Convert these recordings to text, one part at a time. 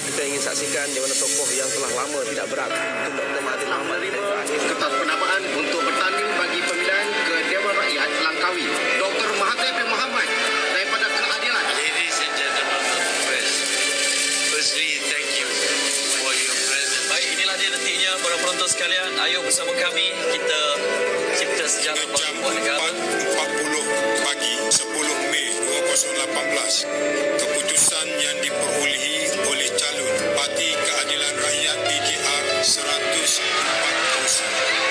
kita ingin saksikan di mana tokoh yang telah lama tidak beraktif itu Dr. Mahathir Mohamad menerima kertas penamaan untuk bertanding bagi pemilihan ke Dewan Rakyat Langkawi. Dr. Mahathir bin Mohamad daripada keadilan. Ladies and gentlemen of the press, firstly, thank you for your presence. Baik, inilah dia detiknya para penonton sekalian. Ayo bersama kami kita cipta sejarah baru jam buat negara. 4.40 pagi 10 Mei 2018 Peace. Peace.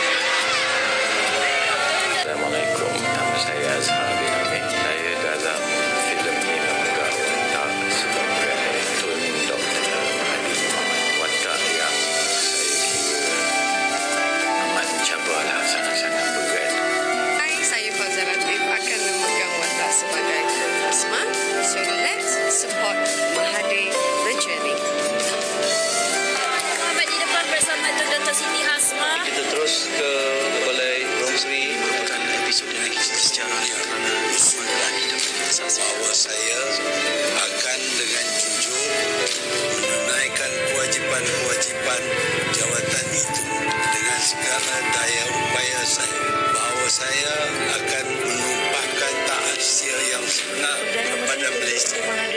bahawa saya akan dengan jujur menunaikan kewajipan-kewajipan jawatan itu dengan segala daya upaya saya bahawa saya akan menumpahkan tahap yang sebenar kepada Malaysia.